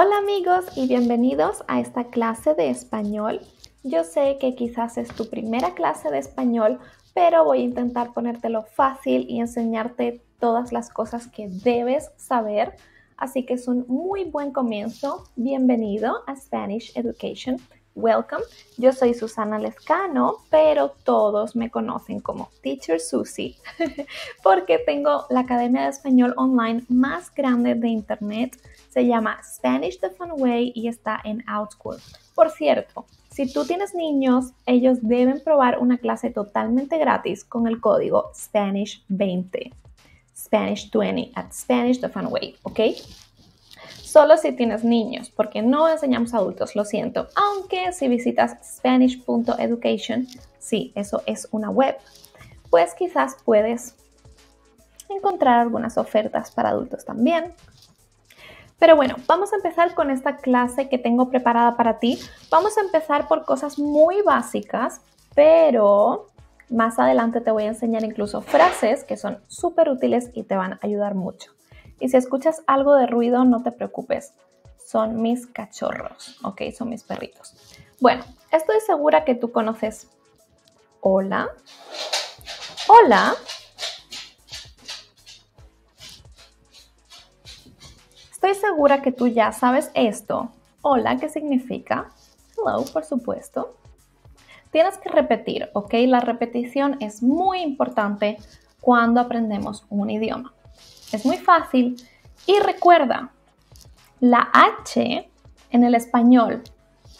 Hola amigos y bienvenidos a esta clase de español. Yo sé que quizás es tu primera clase de español, pero voy a intentar ponértelo fácil y enseñarte todas las cosas que debes saber. Así que es un muy buen comienzo. Bienvenido a Spanish Education. Welcome. Yo soy Susana Lescano, pero todos me conocen como Teacher Susie porque tengo la Academia de Español Online más grande de Internet. Se llama Spanish the Fun Way y está en OutSchool. Por cierto, si tú tienes niños, ellos deben probar una clase totalmente gratis con el código Spanish20. Spanish 20 at Spanish the Fun Way, ¿ok? Solo si tienes niños, porque no enseñamos adultos, lo siento. Aunque si visitas spanish.education, sí, eso es una web, pues quizás puedes encontrar algunas ofertas para adultos también. Pero bueno, vamos a empezar con esta clase que tengo preparada para ti. Vamos a empezar por cosas muy básicas, pero más adelante te voy a enseñar incluso frases que son súper útiles y te van a ayudar mucho. Y si escuchas algo de ruido, no te preocupes. Son mis cachorros, ¿ok? Son mis perritos. Bueno, estoy segura que tú conoces hola. Hola. Estoy segura que tú ya sabes esto. Hola, ¿qué significa? Hello, por supuesto. Tienes que repetir, ¿ok? La repetición es muy importante cuando aprendemos un idioma. Es muy fácil. Y recuerda, la H en el español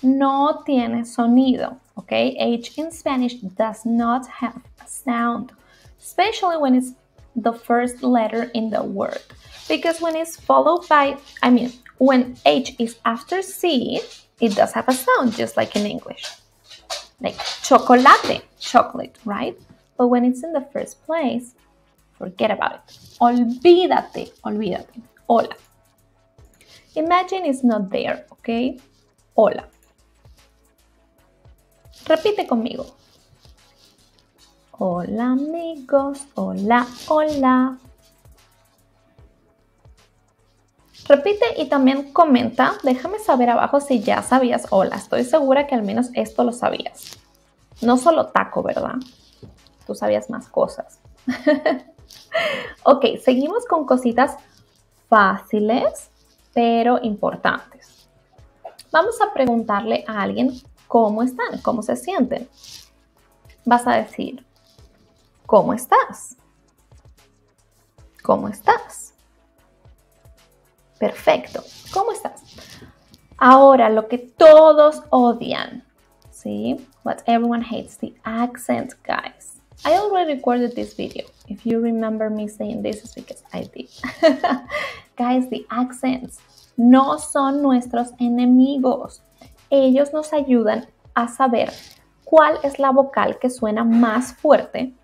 no tiene sonido, ¿ok? H in Spanish does not have a sound, especially when it's the first letter in the word. Because when it's followed by, I mean, when H is after C, it does have a sound, just like in English. Like chocolate, chocolate, right? But when it's in the first place, Forget about it. Olvídate, olvídate. Hola. Imagine it's not there, ¿ok? Hola. Repite conmigo. Hola amigos, hola, hola. Repite y también comenta, déjame saber abajo si ya sabías hola. Estoy segura que al menos esto lo sabías. No solo taco, ¿verdad? Tú sabías más cosas. ok, seguimos con cositas fáciles, pero importantes. Vamos a preguntarle a alguien cómo están, cómo se sienten. Vas a decir, ¿cómo estás? ¿Cómo estás? Perfecto, ¿cómo estás? Ahora, lo que todos odian, ¿sí? What everyone hates, the accent, guys. I already recorded this video. If you remember me saying this, is because I did. Guys, the accents no son nuestros enemigos. Ellos nos ayudan a saber cuál es la vocal que suena más fuerte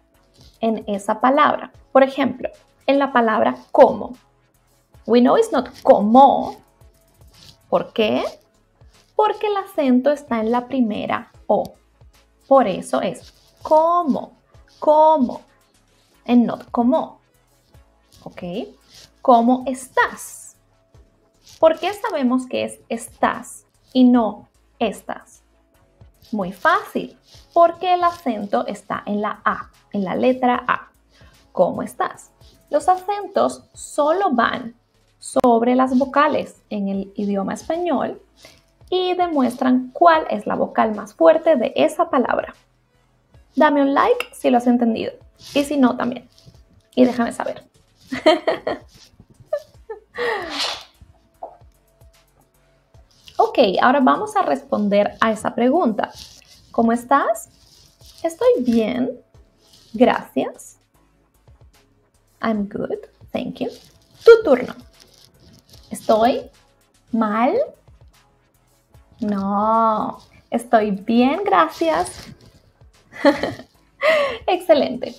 en esa palabra. Por ejemplo, en la palabra como. We know it's not como. ¿Por qué? Porque el acento está en la primera O. Por eso es como cómo, en not cómo. ¿Ok? ¿Cómo estás? ¿Por qué sabemos que es estás y no estás? Muy fácil, porque el acento está en la A, en la letra A. ¿Cómo estás? Los acentos solo van sobre las vocales en el idioma español y demuestran cuál es la vocal más fuerte de esa palabra. Dame un like si lo has entendido. Y si no, también. Y déjame saber. ok, ahora vamos a responder a esa pregunta. ¿Cómo estás? Estoy bien. Gracias. I'm good. Thank you. Tu turno. ¿Estoy mal? No. Estoy bien, gracias. Excelente.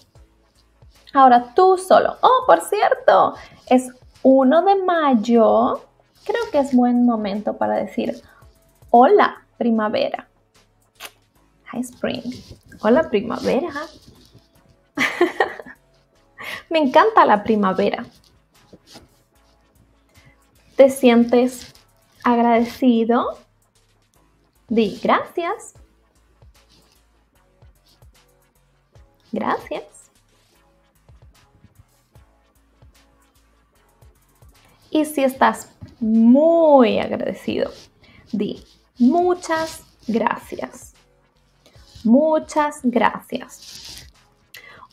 Ahora tú solo. Oh, por cierto, es 1 de mayo. Creo que es buen momento para decir hola, primavera. Hi, spring. Hola, primavera. Me encanta la primavera. ¿Te sientes agradecido, di gracias. Gracias. Y si estás muy agradecido, di muchas gracias. Muchas gracias.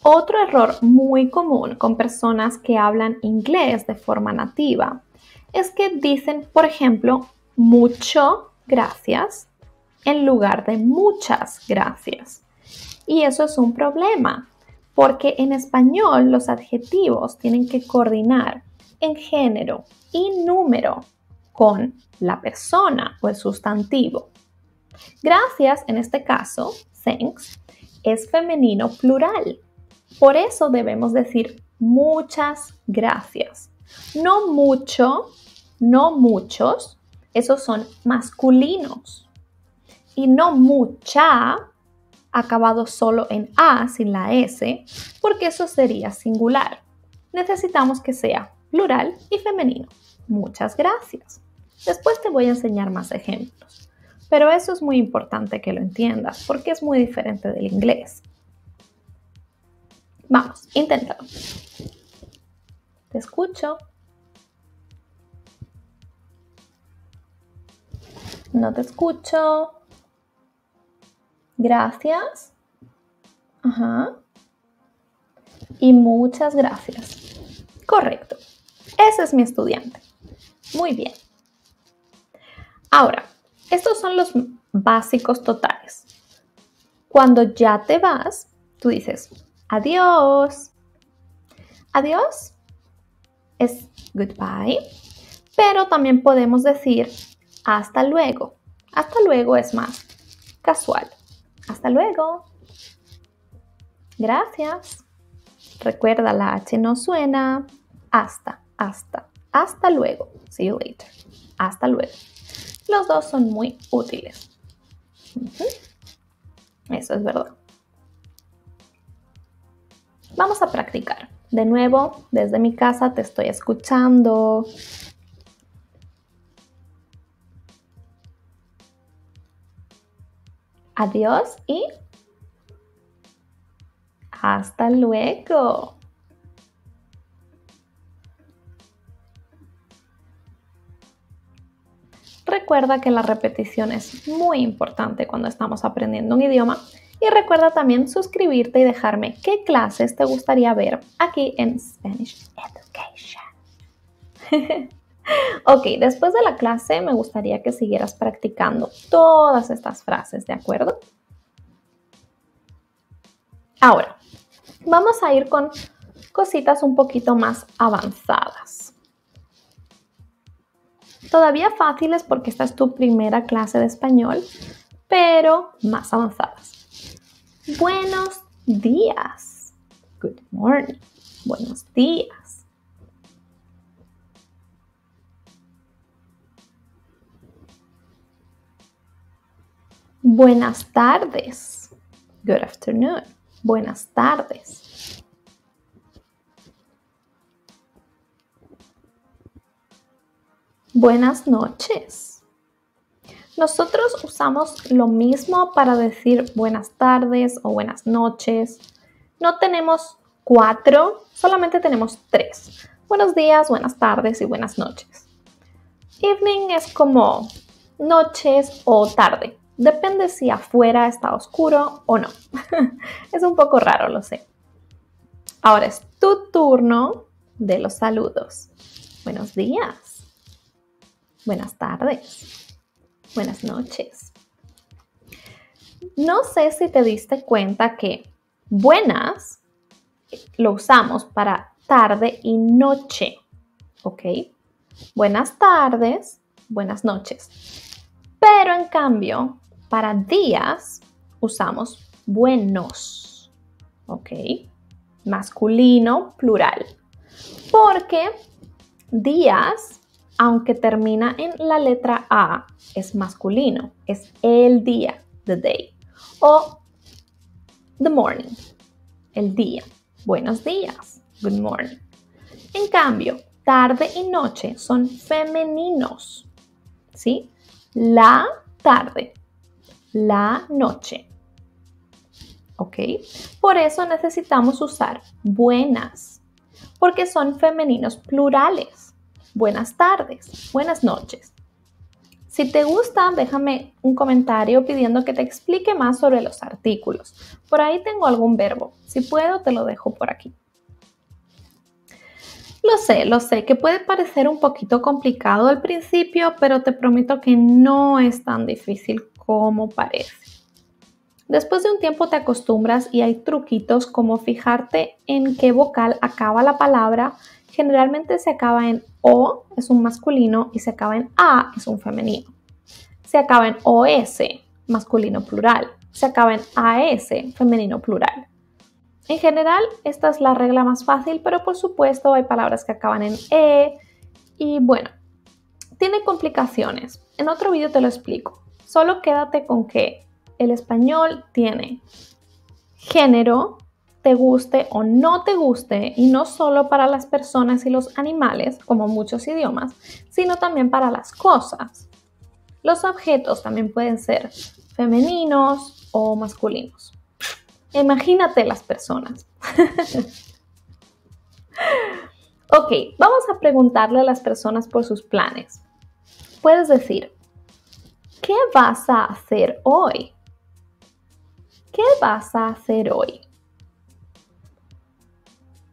Otro error muy común con personas que hablan inglés de forma nativa es que dicen, por ejemplo, mucho gracias en lugar de muchas gracias. Y eso es un problema, porque en español los adjetivos tienen que coordinar en género y número con la persona o el sustantivo. Gracias, en este caso, thanks, es femenino plural. Por eso debemos decir muchas gracias. No mucho, no muchos, esos son masculinos. Y no mucha, acabado solo en A sin la S, porque eso sería singular. Necesitamos que sea plural y femenino. Muchas gracias. Después te voy a enseñar más ejemplos. Pero eso es muy importante que lo entiendas porque es muy diferente del inglés. Vamos, inténtalo. Te escucho. No te escucho. Gracias. Ajá. Y muchas gracias. Correcto. Ese es mi estudiante. Muy bien. Ahora, estos son los básicos totales. Cuando ya te vas, tú dices adiós. Adiós es goodbye, pero también podemos decir hasta luego. Hasta luego es más casual. Hasta luego. Gracias. Recuerda, la H no suena. Hasta, hasta. Hasta luego. See you later. Hasta luego. Los dos son muy útiles. Eso es verdad. Vamos a practicar. De nuevo, desde mi casa te estoy escuchando. Adiós y hasta luego. Recuerda que la repetición es muy importante cuando estamos aprendiendo un idioma y recuerda también suscribirte y dejarme qué clases te gustaría ver aquí en Spanish Education. ok, después de la clase me gustaría que siguieras practicando todas estas frases, ¿de acuerdo? Ahora, vamos a ir con cositas un poquito más avanzadas. Todavía fáciles porque esta es tu primera clase de español, pero más avanzadas. Buenos días. Good morning. Buenos días. Buenas tardes. Good afternoon. Buenas tardes. Buenas noches. Nosotros usamos lo mismo para decir buenas tardes o buenas noches. No tenemos cuatro, solamente tenemos tres. Buenos días, buenas tardes y buenas noches. Evening es como noches o tarde. Depende si afuera está oscuro o no. es un poco raro, lo sé. Ahora es tu turno de los saludos. Buenos días. Buenas tardes. Buenas noches. No sé si te diste cuenta que buenas lo usamos para tarde y noche. ¿Ok? Buenas tardes, buenas noches. Pero en cambio, para días usamos buenos. ¿Ok? Masculino, plural. Porque días aunque termina en la letra A, es masculino, es el día, the day. O the morning, el día. Buenos días, good morning. En cambio, tarde y noche son femeninos. ¿sí? La tarde, la noche. ¿Ok? Por eso necesitamos usar buenas, porque son femeninos plurales. Buenas tardes, buenas noches. Si te gusta, déjame un comentario pidiendo que te explique más sobre los artículos. Por ahí tengo algún verbo. Si puedo, te lo dejo por aquí. Lo sé, lo sé, que puede parecer un poquito complicado al principio, pero te prometo que no es tan difícil como parece. Después de un tiempo te acostumbras y hay truquitos como fijarte en qué vocal acaba la palabra. Generalmente se acaba en O, es un masculino, y se acaba en A, es un femenino. Se acaba en OS, masculino plural. Se acaba en AS, femenino plural. En general, esta es la regla más fácil, pero por supuesto hay palabras que acaban en E y bueno, tiene complicaciones. En otro vídeo te lo explico. Solo quédate con que el español tiene género, te guste o no te guste, y no solo para las personas y los animales, como muchos idiomas, sino también para las cosas. Los objetos también pueden ser femeninos o masculinos. Imagínate las personas. ok, vamos a preguntarle a las personas por sus planes. Puedes decir, ¿qué vas a hacer hoy? ¿Qué vas a hacer hoy?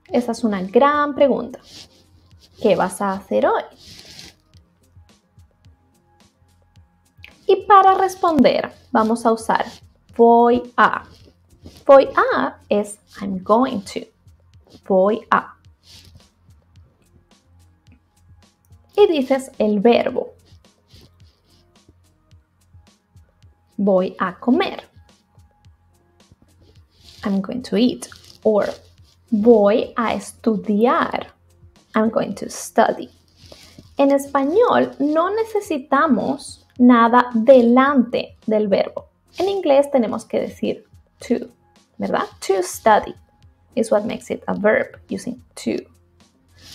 Esa es una gran pregunta. ¿Qué vas a hacer hoy? Y para responder vamos a usar voy a. Voy a es I'm going to. Voy a. Y dices el verbo. Voy a comer. I'm going to eat. Or voy a estudiar. I'm going to study. En español no necesitamos nada delante del verbo. En inglés tenemos que decir to, ¿verdad? To study is what makes it a verb using to.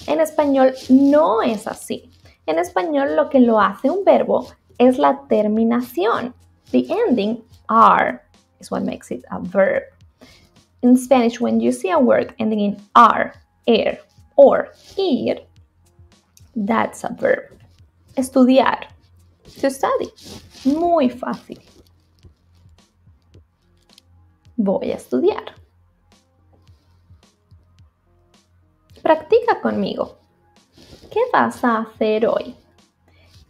En español no es así. En español lo que lo hace un verbo es la terminación. The ending are is what makes it a verb. In Spanish, when you see a word ending in are, er, or ir, that's a verb. Estudiar. To study. Muy fácil. Voy a estudiar. Practica conmigo. ¿Qué vas a hacer hoy?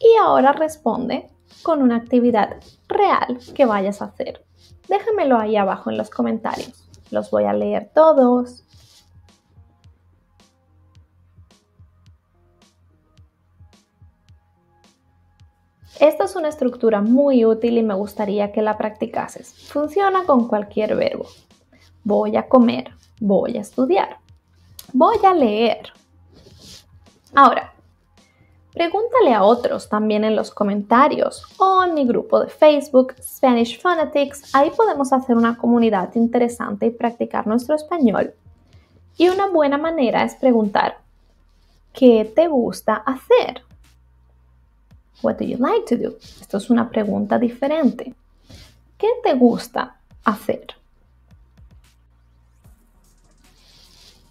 Y ahora responde con una actividad real que vayas a hacer. Déjamelo ahí abajo en los comentarios. Los voy a leer todos. Esta es una estructura muy útil y me gustaría que la practicases. Funciona con cualquier verbo. Voy a comer, voy a estudiar, voy a leer. Ahora, Pregúntale a otros también en los comentarios o en mi grupo de Facebook Spanish Phonetics. Ahí podemos hacer una comunidad interesante y practicar nuestro español. Y una buena manera es preguntar, ¿qué te gusta hacer? What do you like to do? Esto es una pregunta diferente. ¿Qué te gusta hacer?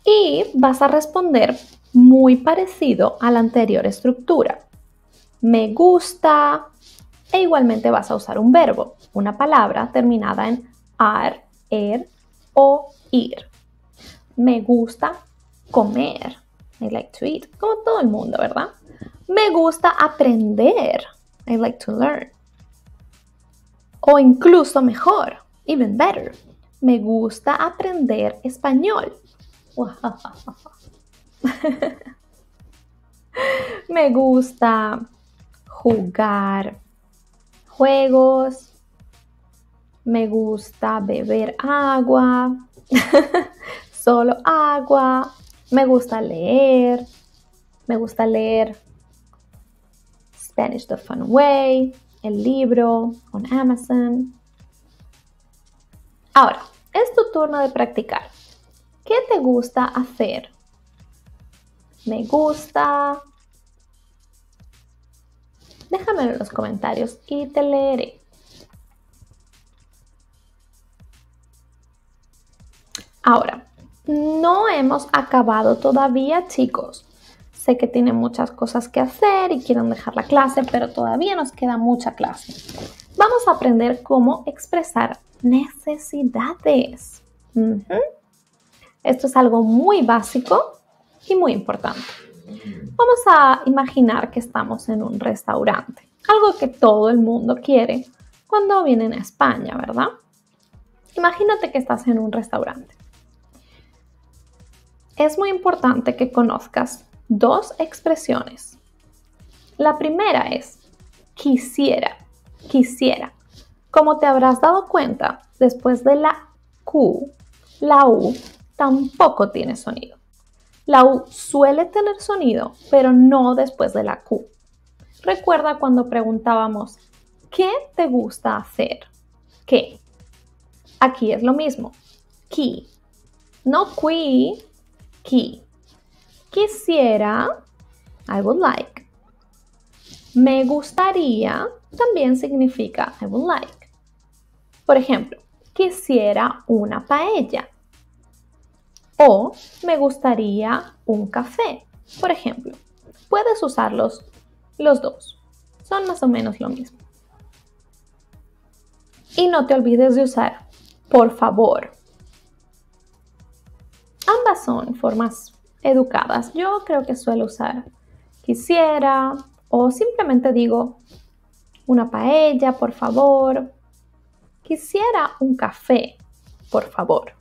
Y vas a responder muy parecido a la anterior estructura. Me gusta e igualmente vas a usar un verbo, una palabra terminada en ar, er o ir. Me gusta comer. I like to eat, como todo el mundo, ¿verdad? Me gusta aprender. I like to learn. O incluso mejor, even better. Me gusta aprender español. Me gusta jugar juegos. Me gusta beber agua. Solo agua. Me gusta leer. Me gusta leer Spanish the Fun Way, el libro on Amazon. Ahora, es tu turno de practicar. ¿Qué te gusta hacer me gusta Déjamelo en los comentarios y te leeré. Ahora, no hemos acabado todavía, chicos. Sé que tienen muchas cosas que hacer y quieren dejar la clase, pero todavía nos queda mucha clase. Vamos a aprender cómo expresar necesidades. Esto es algo muy básico y muy importante. Vamos a imaginar que estamos en un restaurante, algo que todo el mundo quiere cuando vienen a España, ¿verdad? Imagínate que estás en un restaurante. Es muy importante que conozcas dos expresiones. La primera es quisiera, quisiera. Como te habrás dado cuenta, después de la Q, la U tampoco tiene sonido. La U suele tener sonido, pero no después de la Q. Recuerda cuando preguntábamos, ¿qué te gusta hacer? ¿Qué? Aquí es lo mismo. Qui. No qui, qui. Quisiera, I would like. Me gustaría también significa I would like. Por ejemplo, quisiera una paella. O me gustaría un café. Por ejemplo, puedes usarlos los dos. Son más o menos lo mismo. Y no te olvides de usar por favor. Ambas son formas educadas. Yo creo que suelo usar quisiera o simplemente digo una paella, por favor. Quisiera un café, por favor.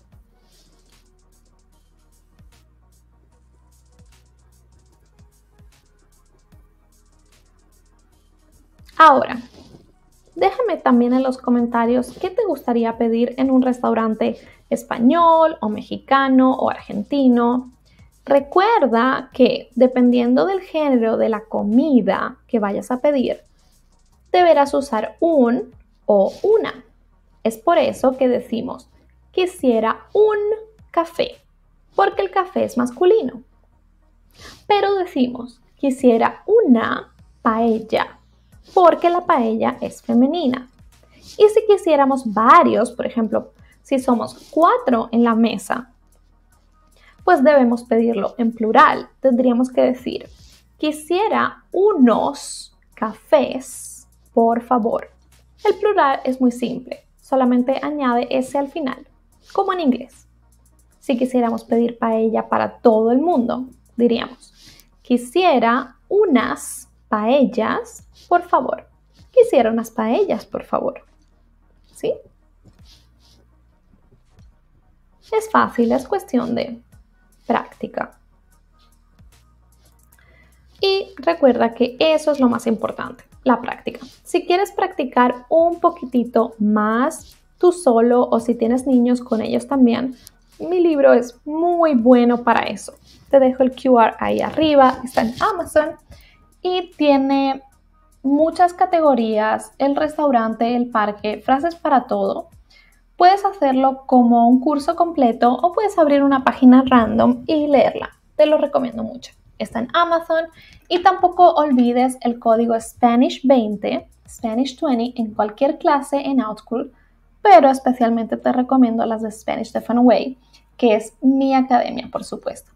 Ahora, déjame también en los comentarios qué te gustaría pedir en un restaurante español o mexicano o argentino. Recuerda que dependiendo del género de la comida que vayas a pedir, deberás usar un o una. Es por eso que decimos quisiera un café, porque el café es masculino. Pero decimos quisiera una paella, porque la paella es femenina. Y si quisiéramos varios, por ejemplo, si somos cuatro en la mesa, pues debemos pedirlo en plural. Tendríamos que decir, quisiera unos cafés, por favor. El plural es muy simple, solamente añade ese al final, como en inglés. Si quisiéramos pedir paella para todo el mundo, diríamos, quisiera unas paellas, por favor. Quisiera unas paellas, por favor. ¿Sí? Es fácil, es cuestión de práctica. Y recuerda que eso es lo más importante, la práctica. Si quieres practicar un poquitito más tú solo o si tienes niños con ellos también, mi libro es muy bueno para eso. Te dejo el QR ahí arriba, está en Amazon y tiene muchas categorías, el restaurante, el parque, frases para todo. Puedes hacerlo como un curso completo o puedes abrir una página random y leerla. Te lo recomiendo mucho. Está en Amazon y tampoco olvides el código Spanish 20, Spanish 20 en cualquier clase en Outschool, pero especialmente te recomiendo las de Spanish Fun Way, que es mi academia, por supuesto.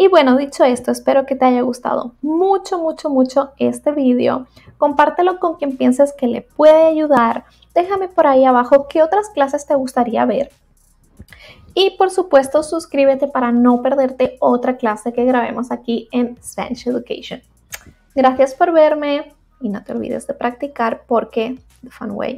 Y bueno, dicho esto, espero que te haya gustado mucho, mucho, mucho este vídeo. Compártelo con quien pienses que le puede ayudar. Déjame por ahí abajo qué otras clases te gustaría ver. Y por supuesto, suscríbete para no perderte otra clase que grabemos aquí en Spanish Education. Gracias por verme y no te olvides de practicar porque The Fun Way